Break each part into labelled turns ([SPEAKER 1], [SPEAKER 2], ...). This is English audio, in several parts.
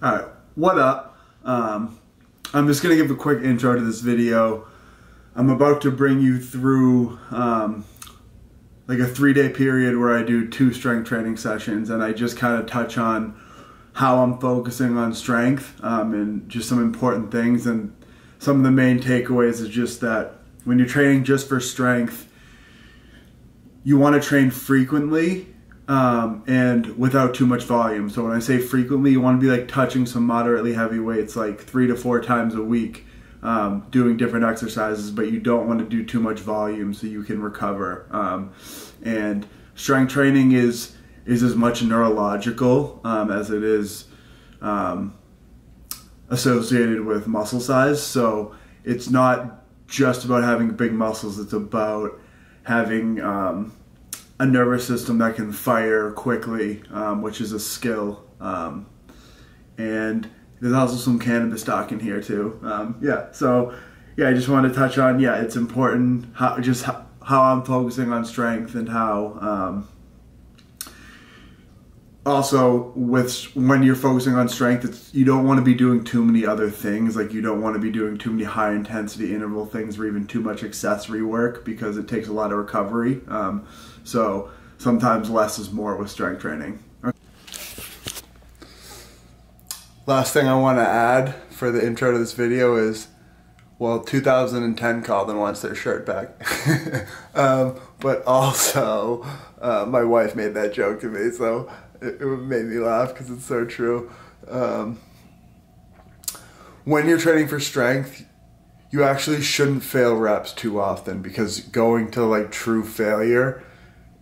[SPEAKER 1] All right, what up? Um, I'm just gonna give a quick intro to this video. I'm about to bring you through um, like a three day period where I do two strength training sessions and I just kind of touch on how I'm focusing on strength um, and just some important things. And some of the main takeaways is just that when you're training just for strength, you want to train frequently um, and without too much volume. So when I say frequently, you want to be like touching some moderately heavy weights, like three to four times a week, um, doing different exercises. But you don't want to do too much volume so you can recover. Um, and strength training is is as much neurological um, as it is um, associated with muscle size. So it's not just about having big muscles. It's about having um, a nervous system that can fire quickly, um, which is a skill. Um, and there's also some cannabis talk in here too. Um, yeah, so yeah, I just wanted to touch on yeah, it's important how just how, how I'm focusing on strength and how. Um, also, with when you're focusing on strength, it's you don't want to be doing too many other things. Like you don't want to be doing too many high intensity interval things or even too much accessory work because it takes a lot of recovery. Um, so sometimes less is more with strength training. Last thing I want to add for the intro to this video is, well, 2010 called and wants their shirt back. um, but also, uh, my wife made that joke to me, so it, it made me laugh because it's so true. Um, when you're training for strength, you actually shouldn't fail reps too often because going to like true failure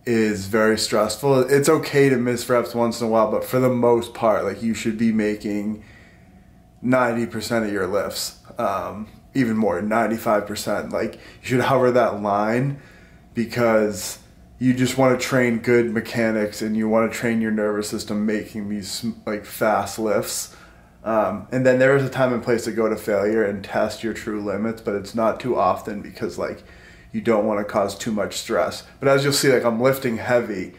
[SPEAKER 1] is very stressful. It's okay to miss reps once in a while, but for the most part, like you should be making 90% of your lifts, um, even more, 95%. Like you should hover that line because you just want to train good mechanics and you want to train your nervous system making these like fast lifts. Um, and then there is a time and place to go to failure and test your true limits, but it's not too often because like you don't want to cause too much stress. But as you'll see, like I'm lifting heavy,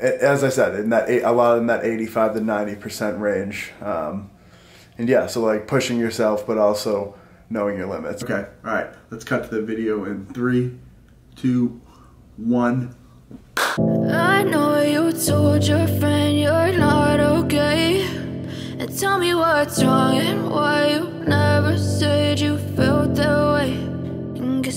[SPEAKER 1] as I said, in that a lot in that 85 to 90 percent range. Um, and yeah, so like pushing yourself, but also knowing your limits. Okay, all right, let's cut to the video in three, two, one.
[SPEAKER 2] I know you told your friend you're not okay. And tell me what's wrong and why you never said you felt that way.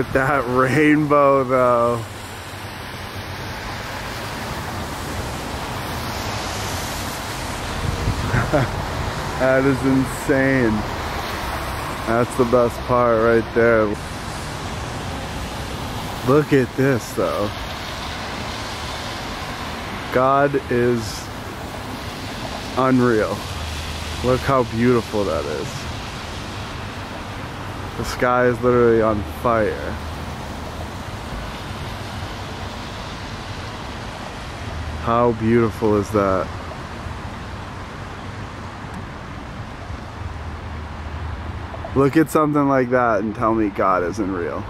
[SPEAKER 1] at that rainbow though. that is insane. That's the best part right there. Look at this though. God is unreal. Look how beautiful that is. The sky is literally on fire. How beautiful is that? Look at something like that and tell me God isn't real.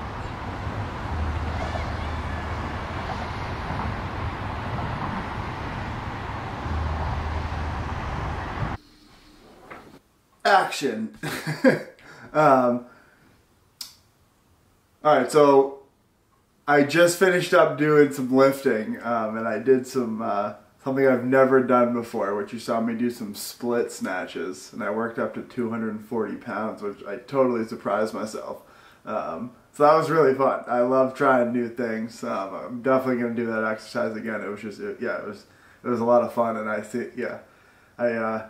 [SPEAKER 1] Action. um, all right, so I just finished up doing some lifting, um, and I did some uh, something I've never done before, which you saw me do some split snatches, and I worked up to 240 pounds, which I totally surprised myself. Um, so that was really fun. I love trying new things. Um, I'm definitely gonna do that exercise again. It was just, it, yeah, it was, it was a lot of fun, and I think, yeah, I, uh,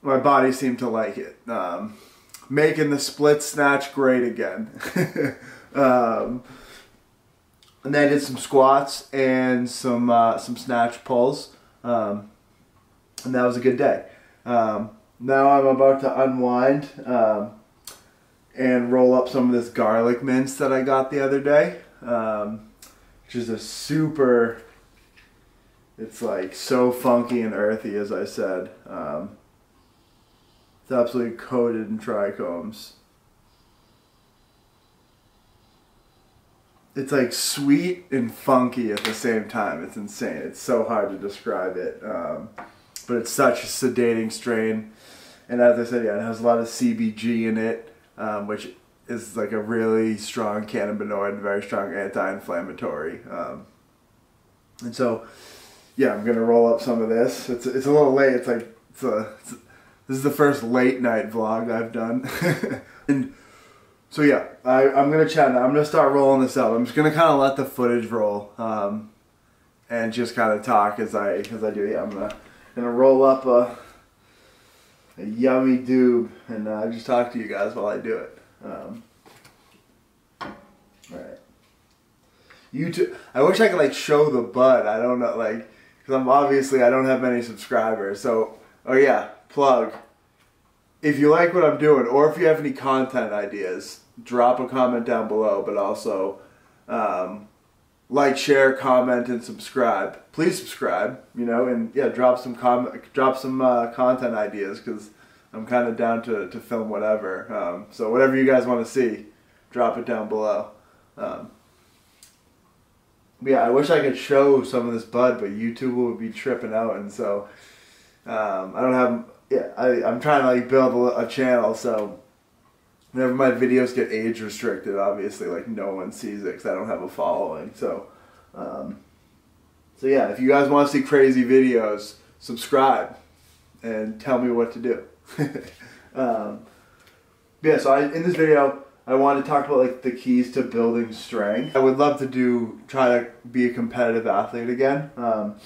[SPEAKER 1] my body seemed to like it. Um, making the split snatch great again. um, and then I did some squats and some uh, some snatch pulls, um, and that was a good day. Um, now I'm about to unwind um, and roll up some of this garlic mints that I got the other day, um, which is a super. It's like so funky and earthy, as I said. It's absolutely coated in trichomes. It's like sweet and funky at the same time. It's insane. It's so hard to describe it. Um, but it's such a sedating strain. And as I said, yeah, it has a lot of CBG in it, um, which is like a really strong cannabinoid, very strong anti-inflammatory. Um, and so, yeah, I'm gonna roll up some of this. It's it's a little late. It's like it's a, it's this is the first late night vlog I've done. and so yeah, I, I'm gonna chat now. I'm gonna start rolling this up. I'm just gonna kind of let the footage roll um, and just kind of talk as I as I do. Yeah, I'm gonna gonna roll up a, a yummy doob and uh, just talk to you guys while I do it. Um, all right. YouTube. I wish I could like show the bud. I don't know, like, because I'm obviously I don't have many subscribers. So, oh yeah, plug. If you like what I'm doing, or if you have any content ideas, drop a comment down below. But also, um, like, share, comment, and subscribe. Please subscribe. You know, and yeah, drop some com- drop some uh, content ideas because I'm kind of down to to film whatever. Um, so whatever you guys want to see, drop it down below. Um, yeah, I wish I could show some of this bud, but YouTube would be tripping out, and so um, I don't have. Yeah, I, I'm trying to like build a, a, channel, so whenever my videos get age restricted, obviously like no one sees it because I don't have a following. So, um, so yeah, if you guys want to see crazy videos, subscribe and tell me what to do. um, yeah, so I, in this video. I want to talk about like the keys to building strength. I would love to do try to be a competitive athlete again. Um,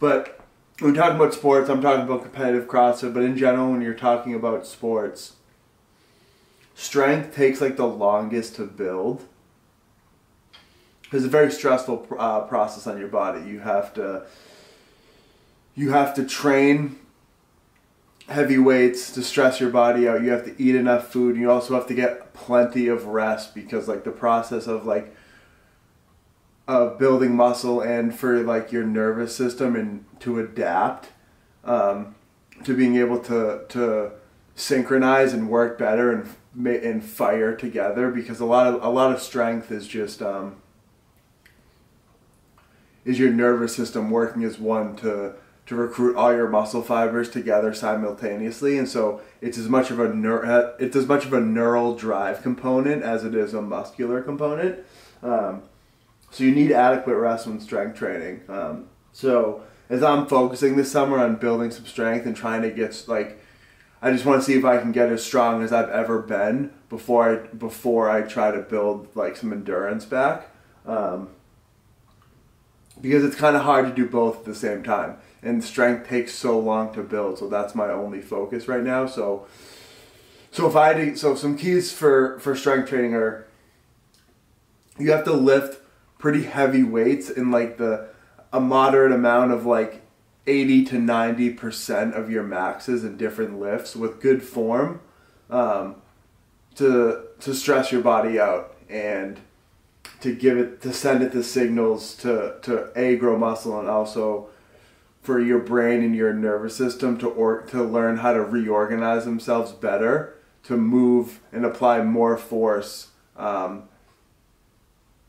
[SPEAKER 1] but when we're talking about sports, I'm talking about competitive CrossFit. But in general, when you're talking about sports, strength takes like the longest to build. It's a very stressful uh, process on your body. You have to you have to train heavy weights to stress your body out. You have to eat enough food. You also have to get plenty of rest because like the process of like of building muscle and for like your nervous system and to adapt um, to being able to to synchronize and work better and and fire together because a lot of a lot of strength is just um, is your nervous system working as one to to recruit all your muscle fibers together simultaneously. And so it's as much of a neur- it's as much of a neural drive component as it is a muscular component. Um, so you need adequate rest when strength training. Um, so as i'm focusing this summer on building some strength and trying to get like i just want to see if i can get as strong as i've ever been before i before i try to build like some endurance back. Um, because it's kind of hard to do both at the same time. And strength takes so long to build so that's my only focus right now. So so if i do, so some keys for for strength training are you have to lift pretty heavy weights in like the a moderate amount of like 80 to 90 percent of your maxes in different lifts with good form um, to to stress your body out and to give it to send it the signals to to a grow muscle and also for your brain and your nervous system to or to learn how to reorganize themselves better to move and apply more force um,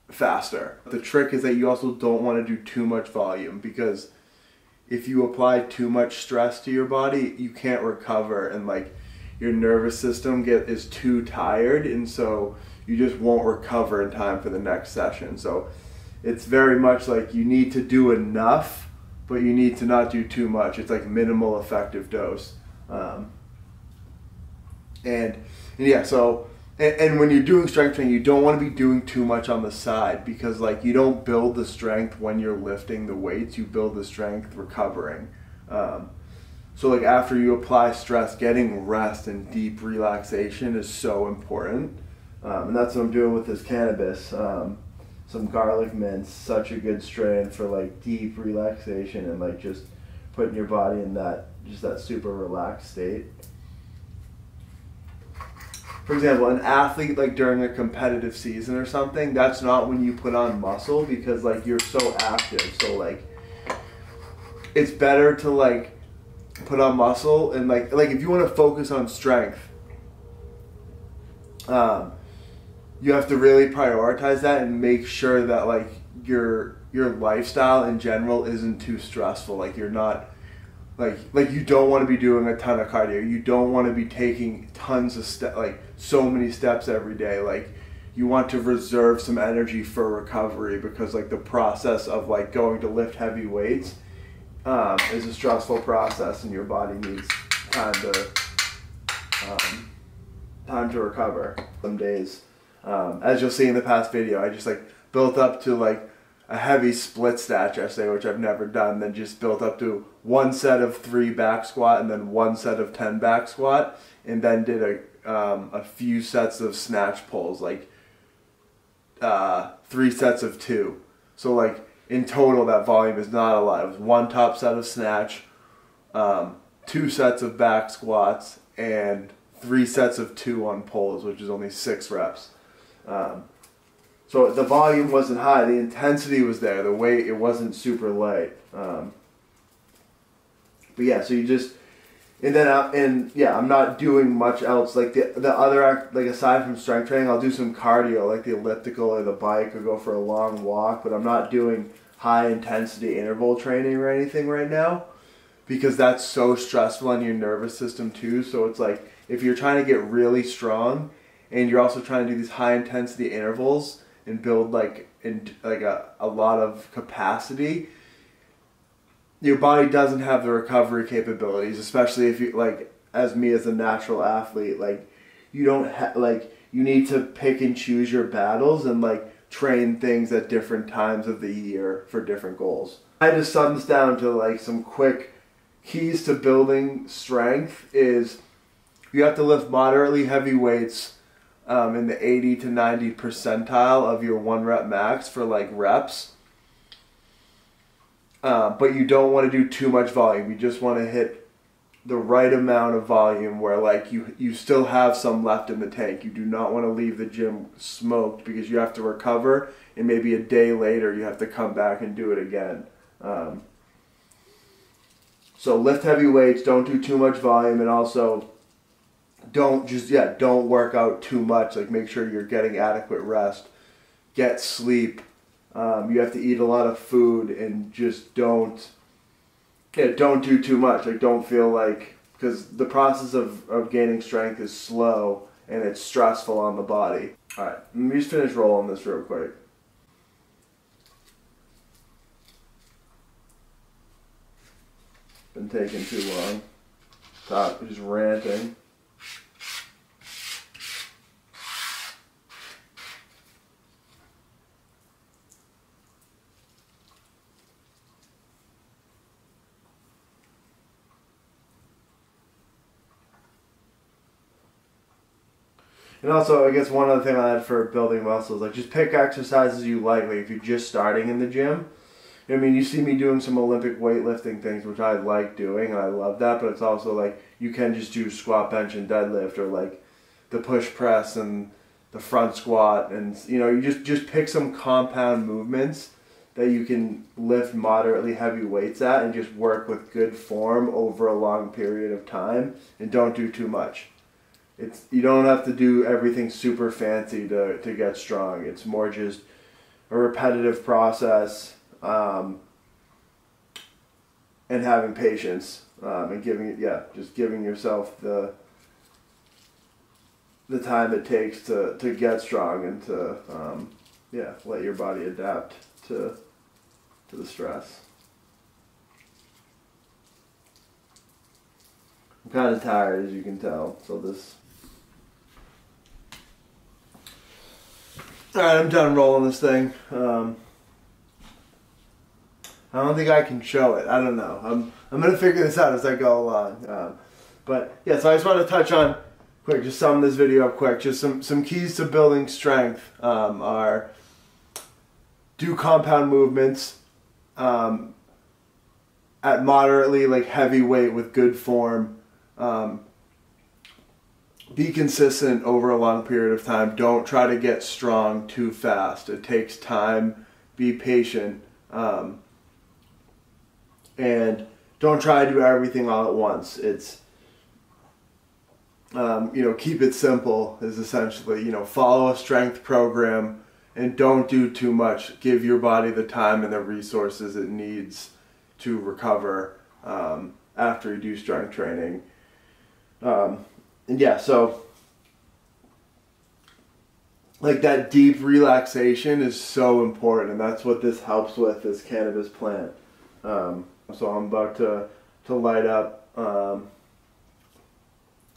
[SPEAKER 1] faster. The trick is that you also don't want to do too much volume because if you apply too much stress to your body, you can't recover and like your nervous system get is too tired and so you just won't recover in time for the next session. So it's very much like you need to do enough, but you need to not do too much. It's like minimal effective dose. Um, and, and yeah, so and, and when you're doing strength training, you don't want to be doing too much on the side because like you don't build the strength when you're lifting the weights. You build the strength recovering. Um, so like after you apply stress, getting rest and deep relaxation is so important. Um, and that's what I'm doing with this cannabis. Um, some garlic mints, such a good strain for like deep relaxation and like just putting your body in that just that super relaxed state. For example, an athlete like during a competitive season or something, that's not when you put on muscle because like you're so active. So like it's better to like put on muscle and like like if you want to focus on strength um, you have to really prioritize that and make sure that like your your lifestyle in general isn't too stressful like you're not like like you don't want to be doing a ton of cardio. You don't want to be taking tons of step like so many steps every day. Like you want to reserve some energy for recovery because like the process of like going to lift heavy weights um, is a stressful process and your body needs time to um, time to recover some days. Um, as you'll see in the past video i just like built up to like a heavy split snatch essay, which I've never done, then just built up to one set of three back squat and then one set of 10 back squat, and then did a, um, a few sets of snatch pulls, like uh, three sets of two. So, like, in total, that volume is not a lot. It was one top set of snatch, um, two sets of back squats, and three sets of two on pulls, which is only six reps. Um, so the volume wasn't high, the intensity was there, the weight it wasn't super light. Um, but yeah, so you just and then I, and yeah, I'm not doing much else. Like the the other like aside from strength training, I'll do some cardio, like the elliptical or the bike, or go for a long walk. But I'm not doing high intensity interval training or anything right now, because that's so stressful on your nervous system too. So it's like if you're trying to get really strong, and you're also trying to do these high intensity intervals and build like in like a, a lot of capacity your body doesn't have the recovery capabilities especially if you like as me as a natural athlete like you don't have like you need to pick and choose your battles and like train things at different times of the year for different goals. I just sum this down to like some quick keys to building strength is you have to lift moderately heavy weights um, in the 80 to 90 percentile of your one rep max for like reps. Uh, but you don't want to do too much volume. You just want to hit the right amount of volume where like you you still have some left in the tank. You do not want to leave the gym smoked because you have to recover and maybe a day later you have to come back and do it again. Um, so lift heavy weights, don't do too much volume, and also don't just yeah don't work out too much like make sure you're getting adequate rest get sleep Um, you have to eat a lot of food and just don't yeah, don't do too much. Like don't feel like because the process of, of gaining strength is slow and it's stressful on the body. All right, let me just finish rolling this real quick. Been taking too long. Stop just ranting. And also, I guess one other thing I had for building muscles, like just pick exercises you like. Like if you're just starting in the gym, I mean, you see me doing some Olympic weightlifting things, which I like doing, and I love that. But it's also like you can just do squat, bench, and deadlift, or like the push press and the front squat, and you know, you just just pick some compound movements that you can lift moderately heavy weights at, and just work with good form over a long period of time, and don't do too much it's you don't have to do everything super fancy to, to get strong. It's more just a repetitive process um, and having patience um, and giving it yeah just giving yourself the the time it takes to, to get strong and to um, yeah let your body adapt to to the stress. I'm kind of tired as you can tell, so this All right, I'm done rolling this thing. Um, I don't think I can show it. I don't know. I'm I'm gonna figure this out as I go along. Um, but yeah, so I just want to touch on quick, just sum this video up quick. Just some some keys to building strength um, are do compound movements um, at moderately like heavy weight with good form. Um, be consistent over a long period of time. Don't try to get strong too fast. It takes time. Be patient. Um, and don't try to do everything all at once. It's, um, you know, keep it simple is essentially, you know, follow a strength program and don't do too much. Give your body the time and the resources it needs to recover um, after you do strength training. Um, yeah, so like that deep relaxation is so important, and that's what this helps with this cannabis plant. Um, so I'm about to to light up, um,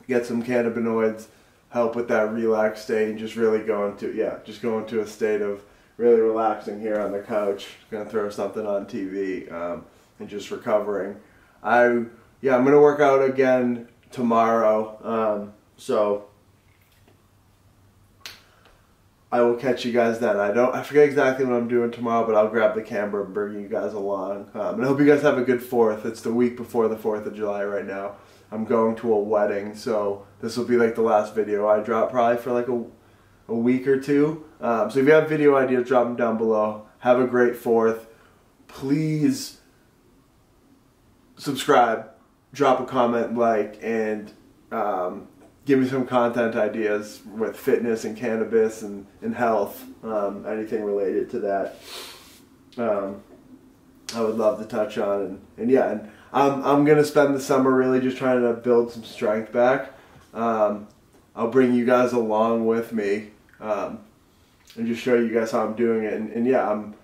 [SPEAKER 1] get some cannabinoids, help with that relaxed state, and just really go into yeah, just go into a state of really relaxing here on the couch. Gonna throw something on TV um, and just recovering. I yeah, I'm gonna work out again tomorrow. Um, so I will catch you guys then. I don't I forget exactly what I'm doing tomorrow, but I'll grab the camera and bring you guys along. Um, and I hope you guys have a good Fourth. It's the week before the Fourth of July right now. I'm going to a wedding, so this will be like the last video I drop probably for like a a week or two. Um, so if you have video ideas, drop them down below. Have a great Fourth. Please subscribe drop a comment, like, and um, give me some content ideas with fitness and cannabis and, and health, um, anything related to that. Um, I would love to touch on and, and yeah, and I'm I'm gonna spend the summer really just trying to build some strength back. Um, I'll bring you guys along with me um, and just show you guys how I'm doing it. And, and yeah, I'm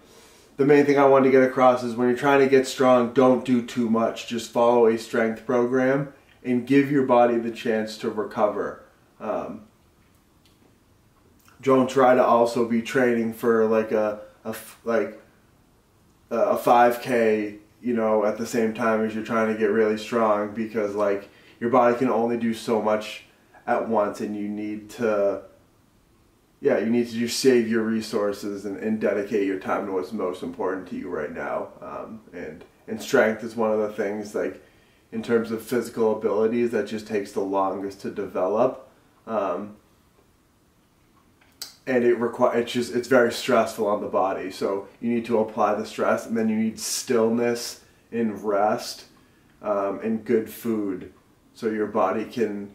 [SPEAKER 1] the main thing I wanted to get across is when you're trying to get strong, don't do too much. Just follow a strength program and give your body the chance to recover. Um, don't try to also be training for like a, a like a 5k you know at the same time as you're trying to get really strong because like your body can only do so much at once and you need to yeah, you need to just save your resources and, and dedicate your time to what's most important to you right now. Um, and and strength is one of the things like in terms of physical abilities that just takes the longest to develop. Um, and it requires it's just it's very stressful on the body. So you need to apply the stress, and then you need stillness and rest um, and good food, so your body can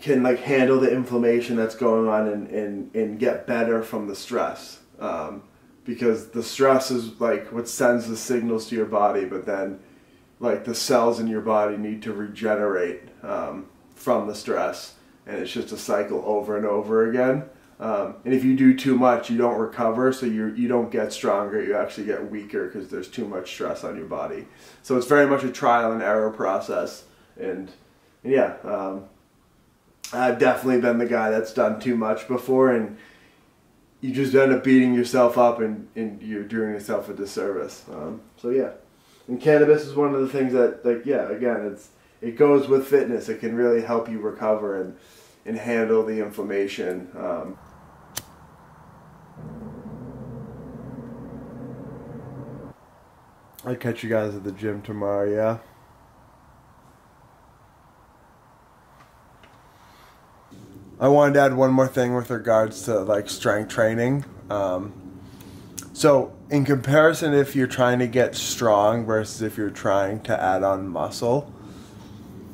[SPEAKER 1] can like handle the inflammation that's going on and, and, and get better from the stress. um, because the stress is like what sends the signals to your body, but then like the cells in your body need to regenerate um, from the stress, and it's just a cycle over and over again. Um, and if you do too much, you don't recover, so you you don't get stronger. You actually get weaker because there's too much stress on your body. So it's very much a trial and error process. And, and yeah, um, I've definitely been the guy that's done too much before, and you just end up beating yourself up, and, and you're doing yourself a disservice. Um, so yeah, and cannabis is one of the things that, like, yeah, again, it's it goes with fitness. It can really help you recover and and handle the inflammation. Um, I'll catch you guys at the gym tomorrow, yeah? I wanted to add one more thing with regards to like strength training. Um, so, in comparison, if you're trying to get strong versus if you're trying to add on muscle,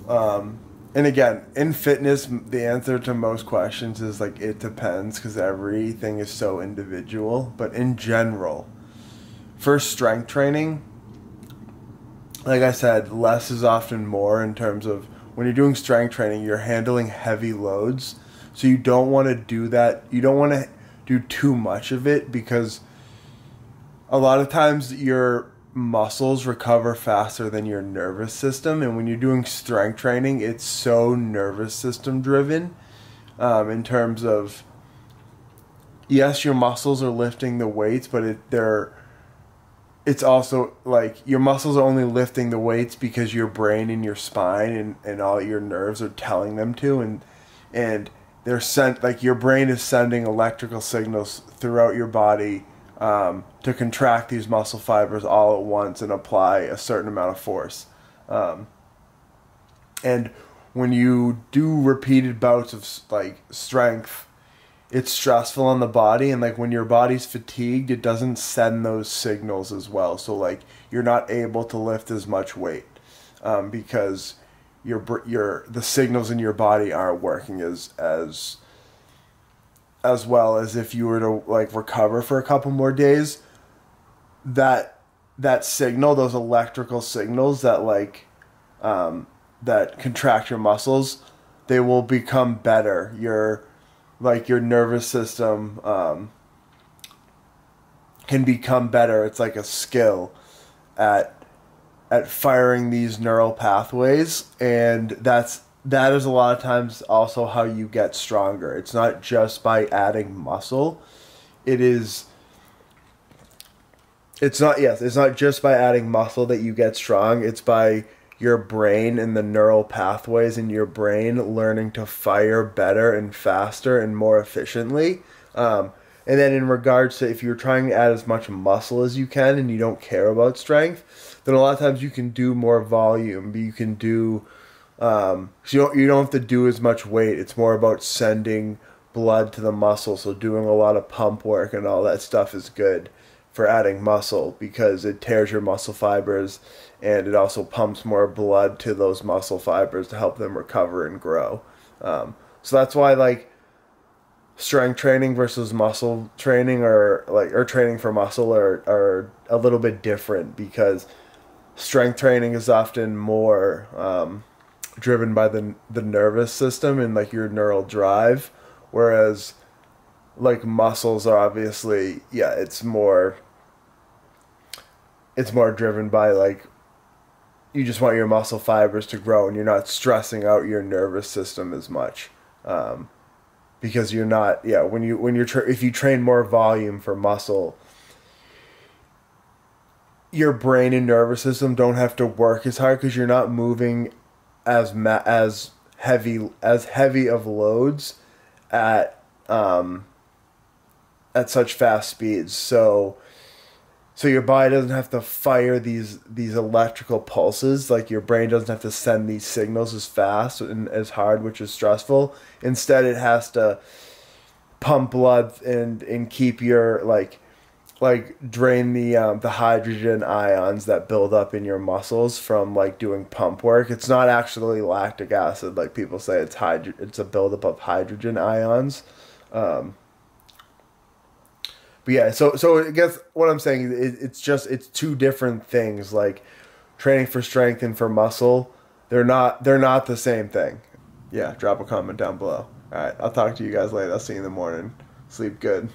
[SPEAKER 1] um, and again, in fitness, the answer to most questions is like it depends because everything is so individual. But in general, for strength training, like I said, less is often more in terms of when you're doing strength training, you're handling heavy loads. So you don't want to do that. You don't want to do too much of it because a lot of times your muscles recover faster than your nervous system. And when you're doing strength training, it's so nervous system driven um, in terms of, yes, your muscles are lifting the weights, but it, they're it's also like your muscles are only lifting the weights because your brain and your spine and, and all your nerves are telling them to and and they're sent like your brain is sending electrical signals throughout your body um, to contract these muscle fibers all at once and apply a certain amount of force. Um, and when you do repeated bouts of like strength it's stressful on the body and like when your body's fatigued it doesn't send those signals as well. So like you're not able to lift as much weight um, because your your the signals in your body aren't working as as as well as if you were to like recover for a couple more days that that signal those electrical signals that like um, that contract your muscles they will become better your like your nervous system um, can become better. It's like a skill at at firing these neural pathways, and that's that is a lot of times also how you get stronger. It's not just by adding muscle. It is it's not yes, it's not just by adding muscle that you get strong. It's by your brain and the neural pathways in your brain learning to fire better and faster and more efficiently. Um, and then in regards to if you're trying to add as much muscle as you can and you don't care about strength, then a lot of times you can do more volume. You can do um, so you don't you don't have to do as much weight. It's more about sending blood to the muscle. So doing a lot of pump work and all that stuff is good for adding muscle because it tears your muscle fibers and it also pumps more blood to those muscle fibers to help them recover and grow. Um, so that's why like strength training versus muscle training or like or training for muscle are are a little bit different because strength training is often more um, driven by the the nervous system and like your neural drive, whereas like muscles are obviously yeah it's more it's more driven by like you just want your muscle fibers to grow and you're not stressing out your nervous system as much. Um, because you're not yeah when you when you're tra- if you train more volume for muscle your brain and nervous system don't have to work as hard because you're not moving as ma- as heavy as heavy of loads at um, at such fast speeds. So so your body doesn't have to fire these these electrical pulses like your brain doesn't have to send these signals as fast and as hard which is stressful. Instead it has to pump blood and and keep your like like drain the um, the hydrogen ions that build up in your muscles from like doing pump work. It's not actually lactic acid like people say. It's hyd- it's a buildup of hydrogen ions. Um, But yeah, so so I guess what I'm saying is it's just it's two different things. Like training for strength and for muscle, they're not they're not the same thing. Yeah, drop a comment down below. All right, I'll talk to you guys later. I'll see you in the morning. Sleep good.